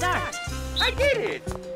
start. I did it!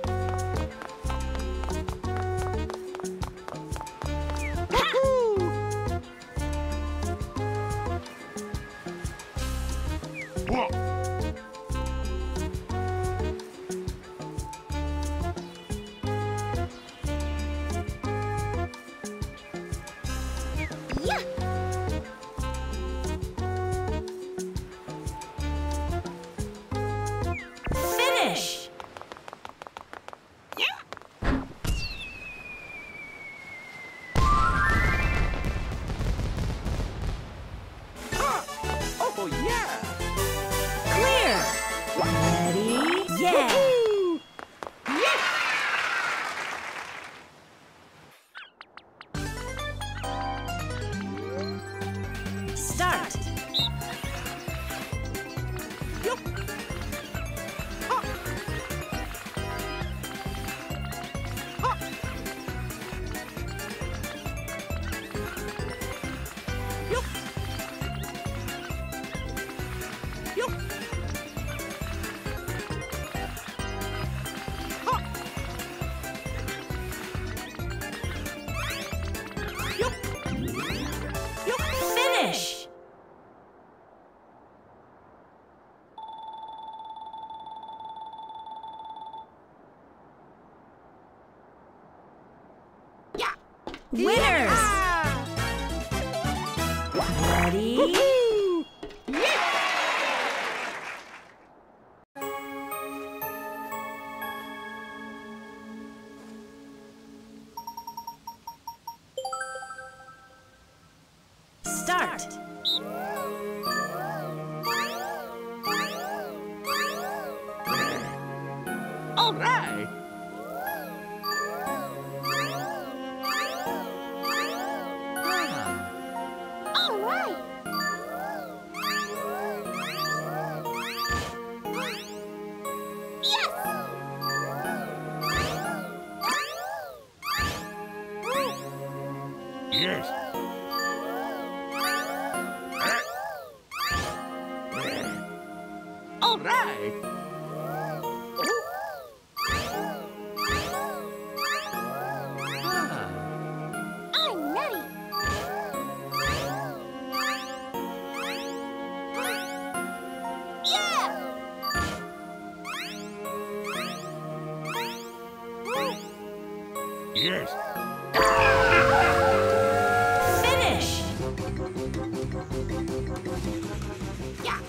Yeah!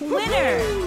Winner!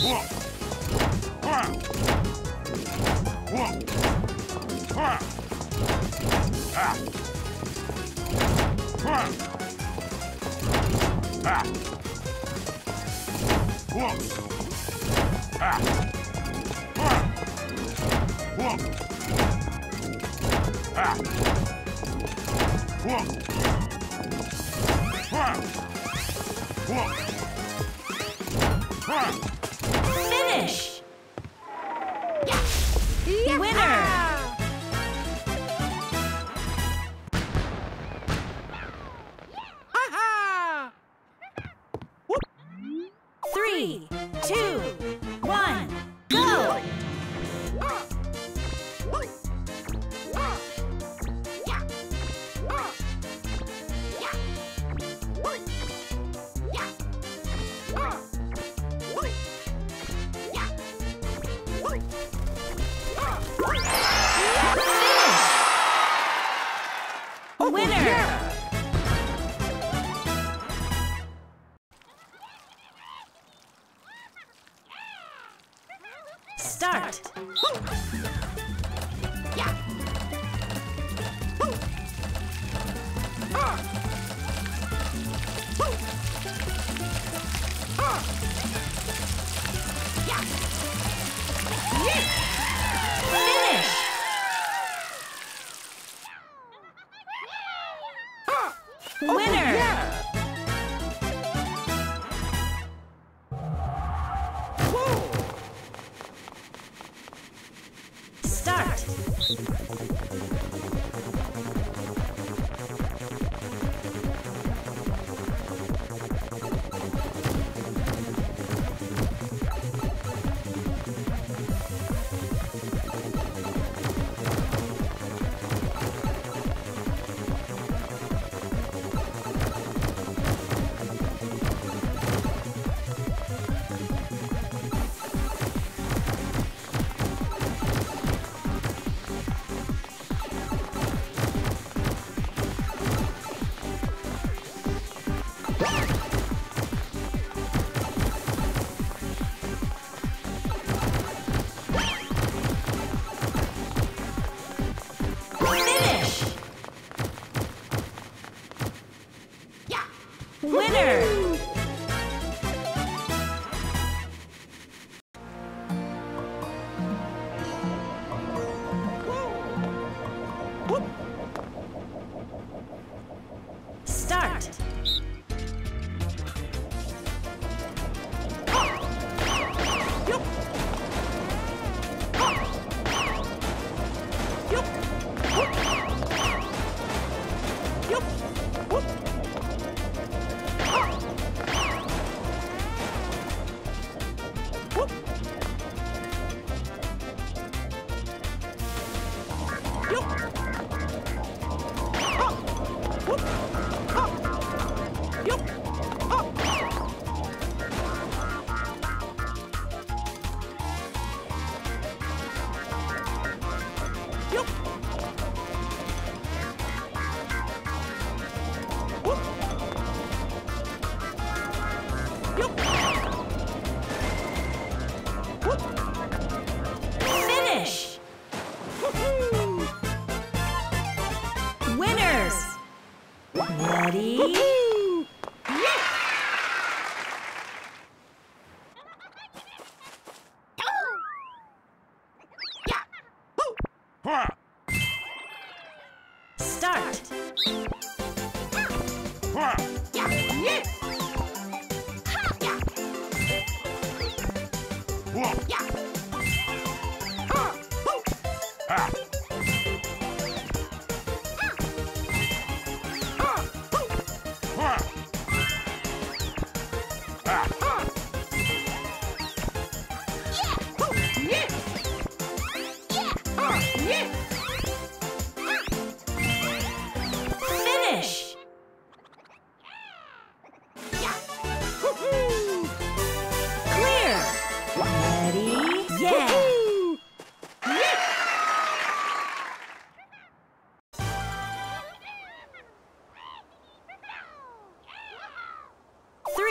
Whoa! finish! Yeah. Winner!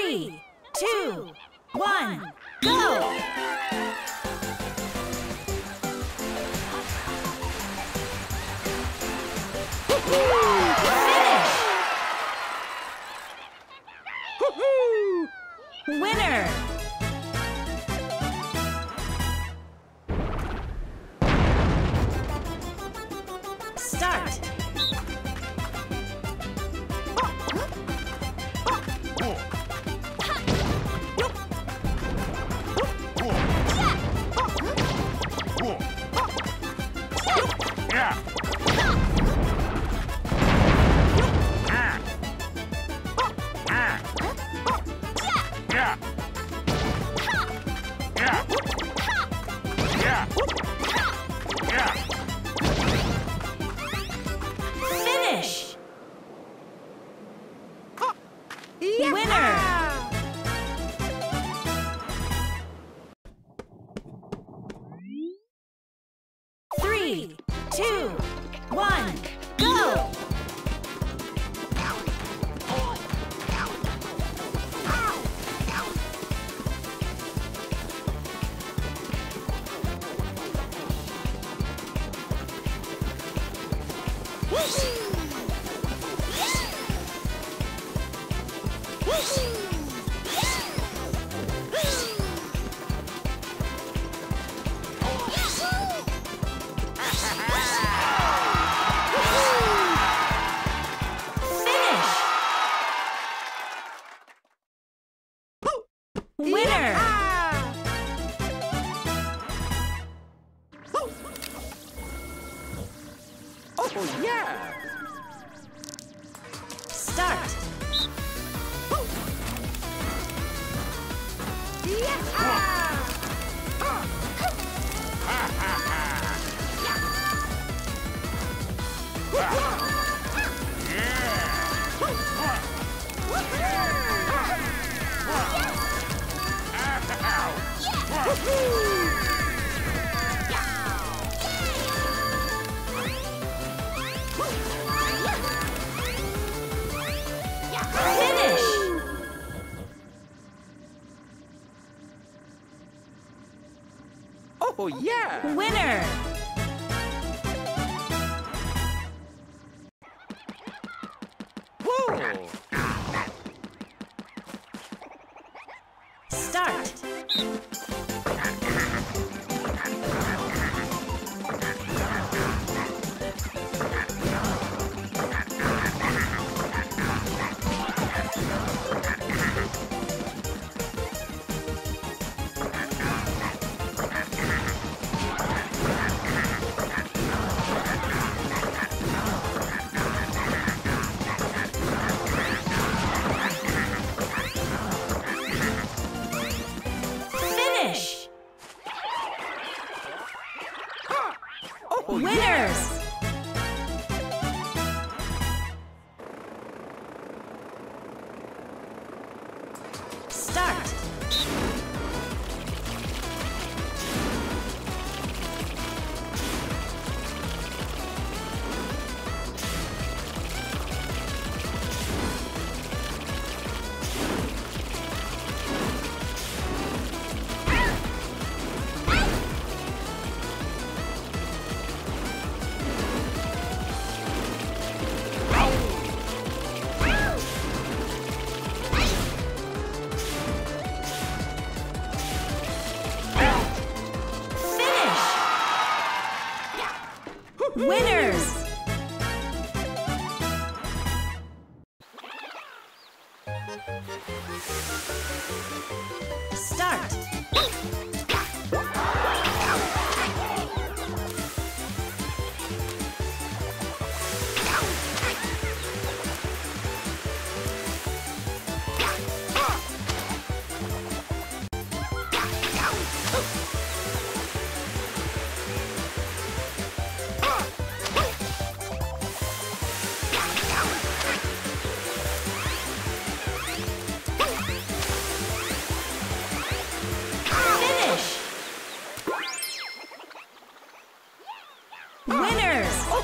Three, two, one, go! Finish! Winner! Finish!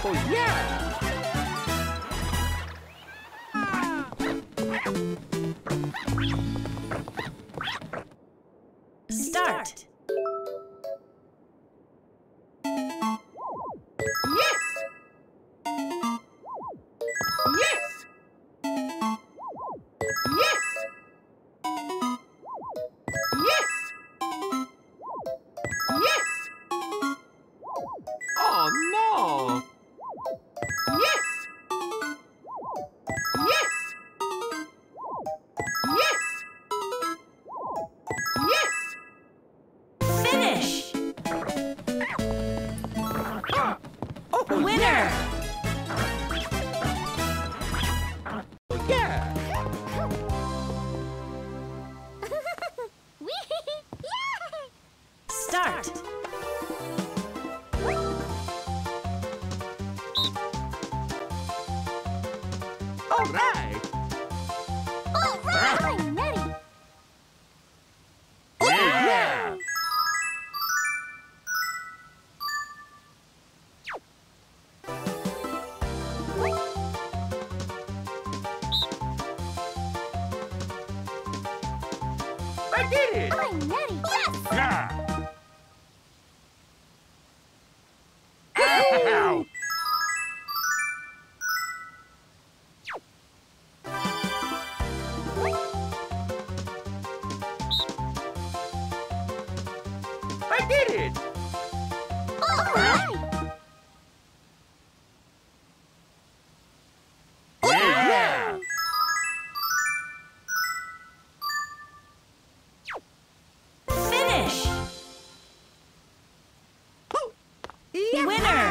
Oh, yeah. Start! Oh, All right. Winner!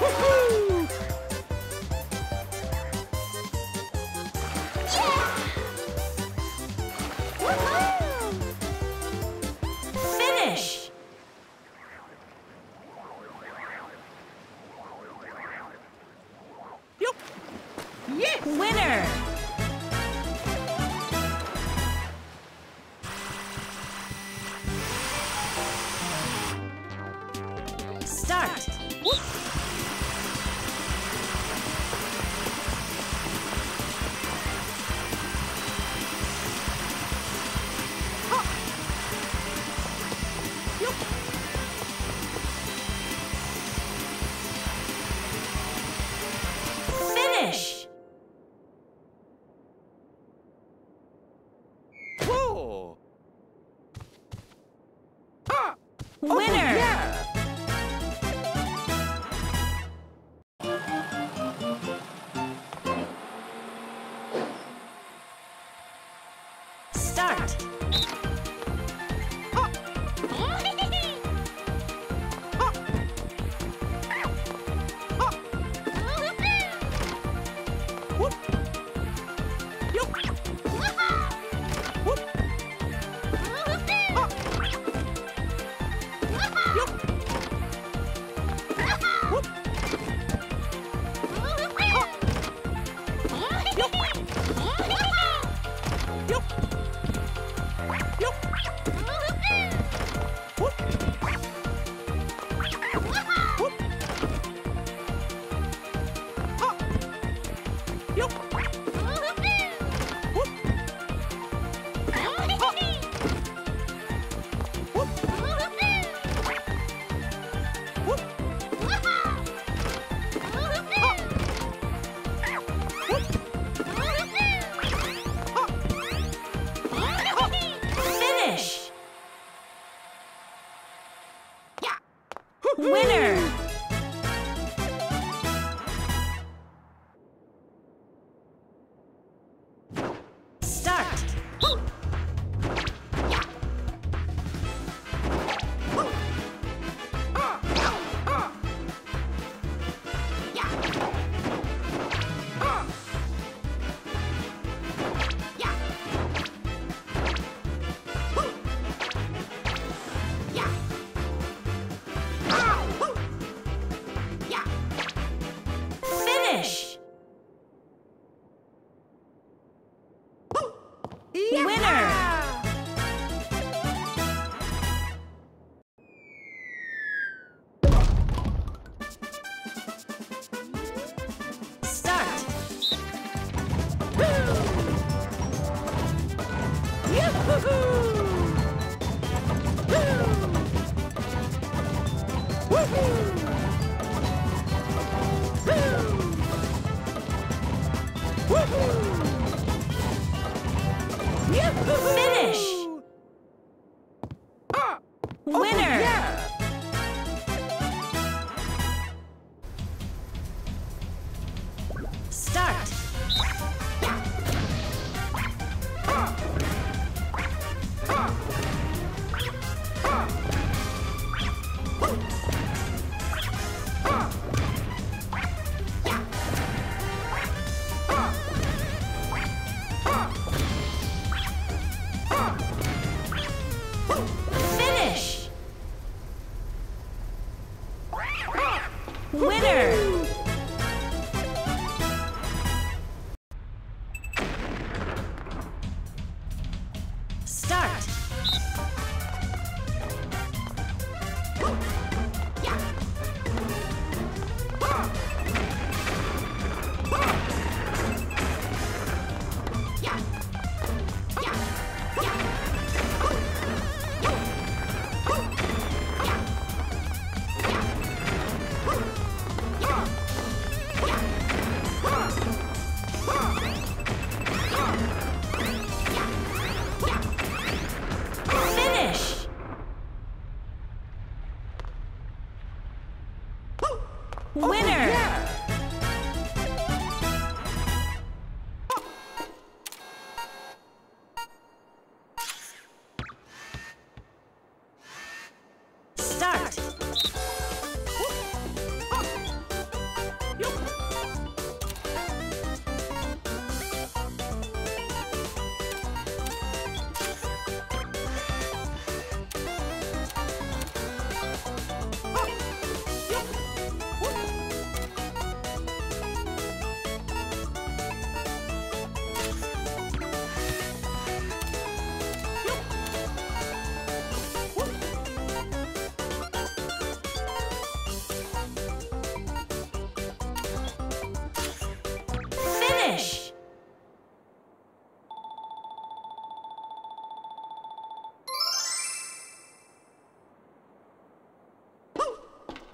Woohoo.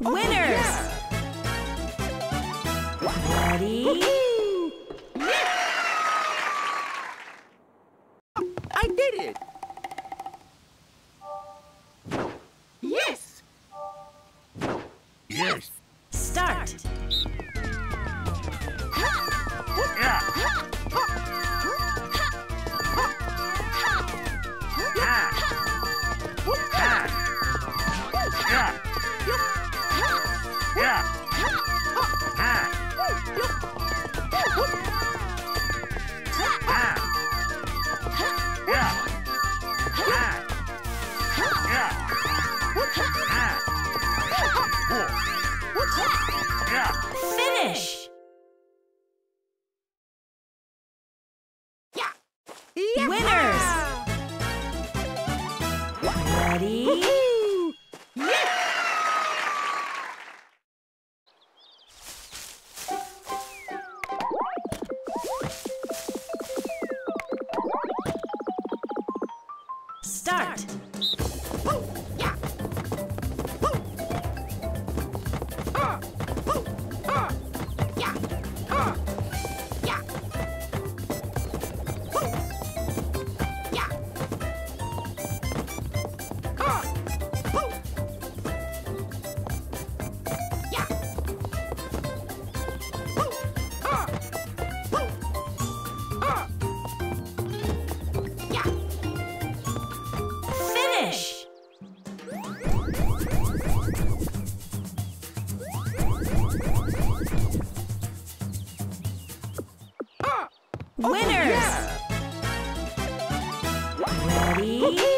Oh, winners! Ready? Winners! Ready? Oh, Winners! Oh, yeah. Ready?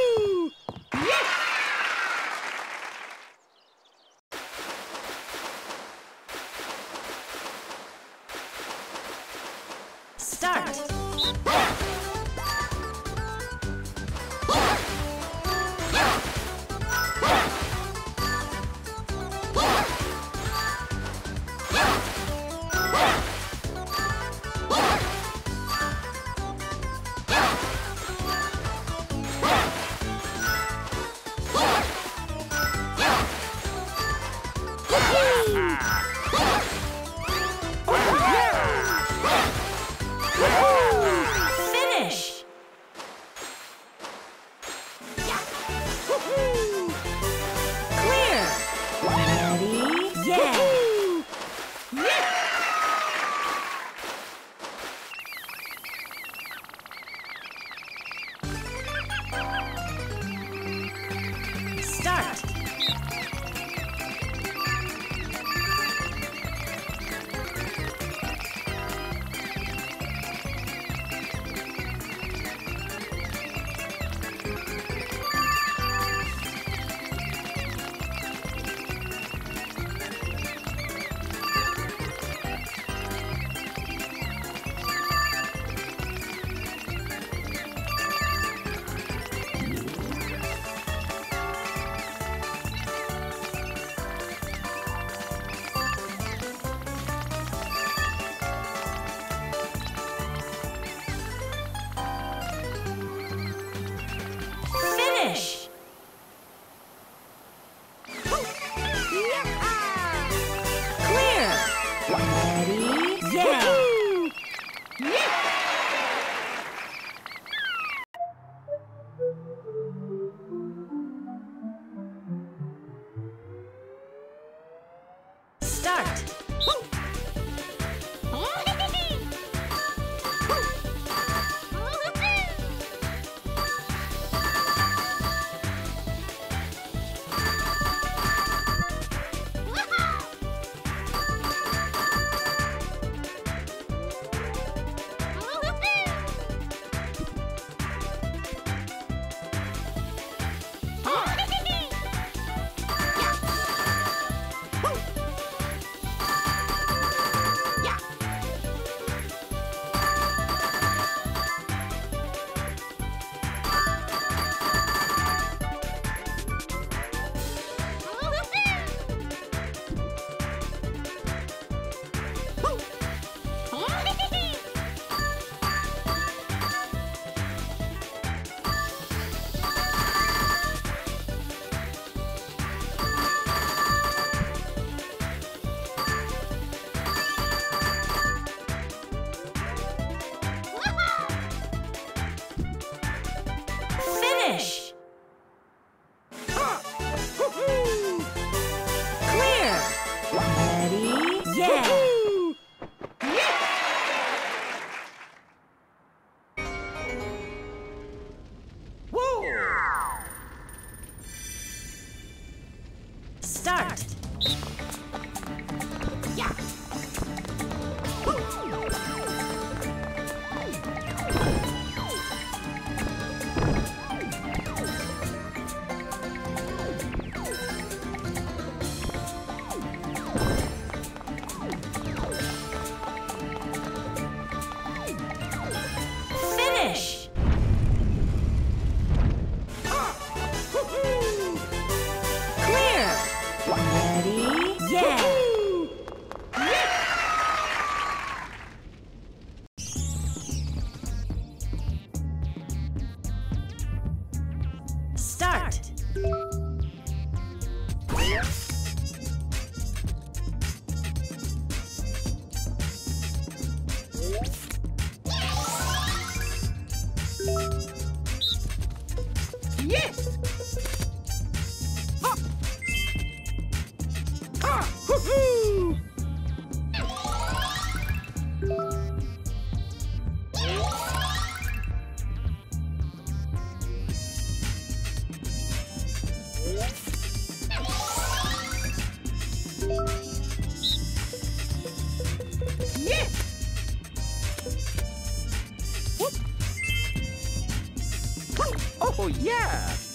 Yeah! Oh, yeah.